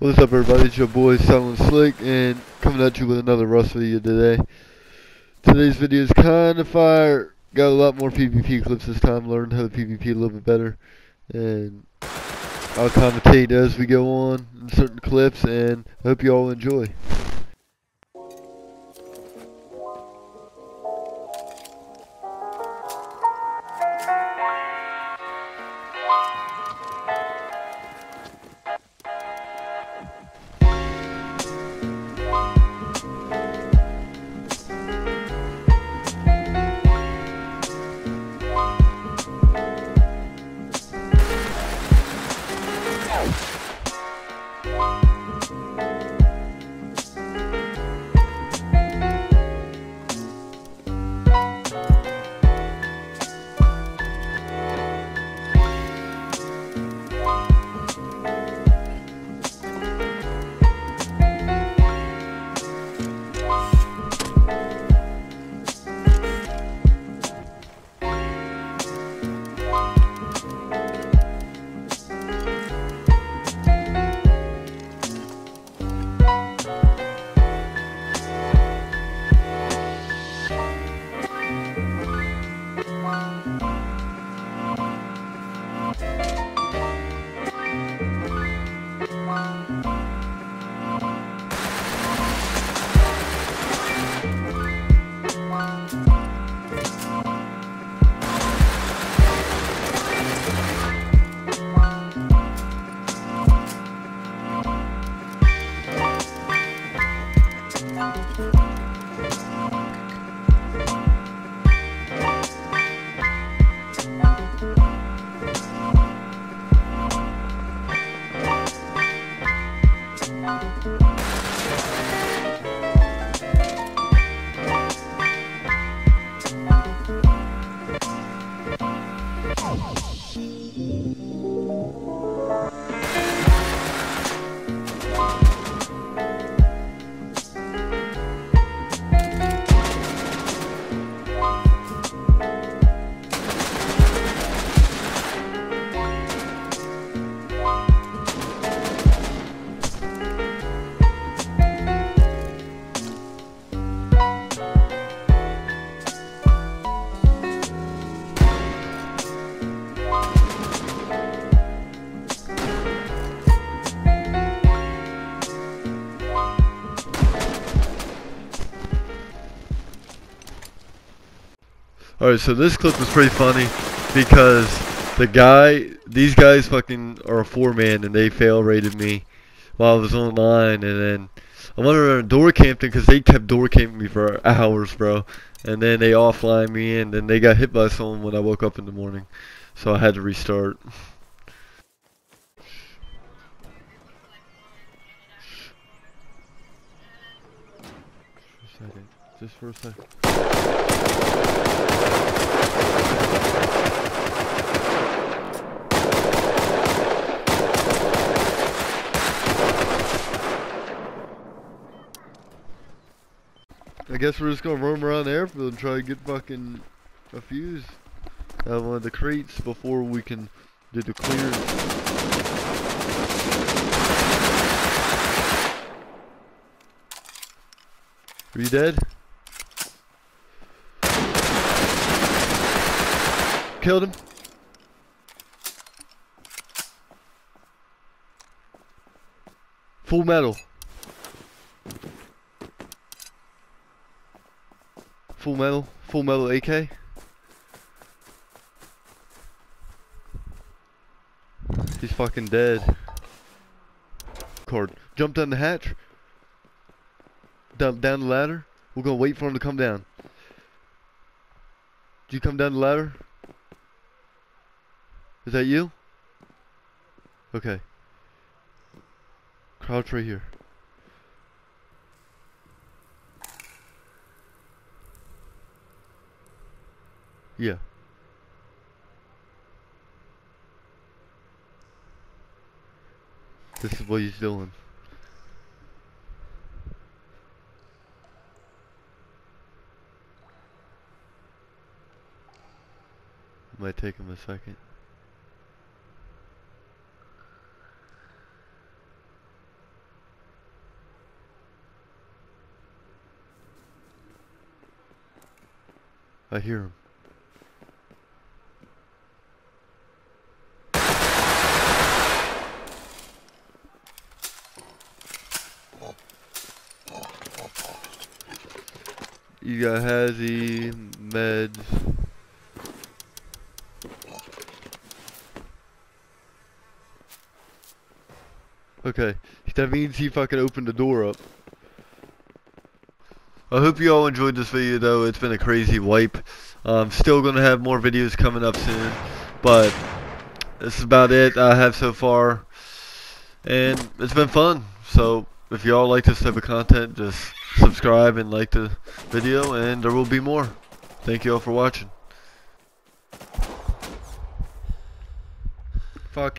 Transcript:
What's up everybody, it's your boy Silent Slixk and coming at you with another Rust video today. Today's video is kinda fire. Got a lot more PvP clips this time, learned how to PvP a little bit better. And I'll commentate as we go on in certain clips and hope you all enjoy. Alright, so this clip was pretty funny because the guy, these guys fucking are a four man and they fail rated me while I was online and then I went around door camping because they kept door camping me for hours, bro. And then they offline me and then they got hit by someone when I woke up in the morning. So I had to restart. Just for a second. Just for a second. I guess we're just gonna roam around the airfield and try to get fucking a fuse out of one of the crates before we can do the clearance. Are you dead? Killed him. Full metal. Full metal. Full metal AK. He's fucking dead. Card. Jump down the hatch. Down, down the ladder. We're gonna wait for him to come down. Did you come down the ladder? Is that you? Okay. Crouch right here. Yeah. This is what he's doing. Might take him a second. I hear him. You got Hazy, Meds. Okay, that means he fucking opened the door up. I hope you all enjoyed this video though, it's been a crazy wipe. I'm still gonna have more videos coming up soon, but this is about it I have so far. And it's been fun, so if y'all like this type of content, just subscribe and like the video, and there will be more. Thank you all for watching. Fuck.